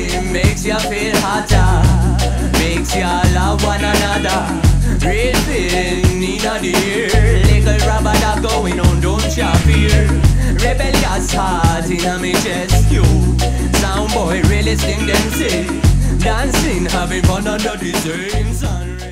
rhythm makes you feel hotter, makes you love one another. Real feeling in the air, little rubber dog going on, don't you fear? Rebellious heart in a me chest, you sound boy really sting them say, dancing, having fun under the same sun.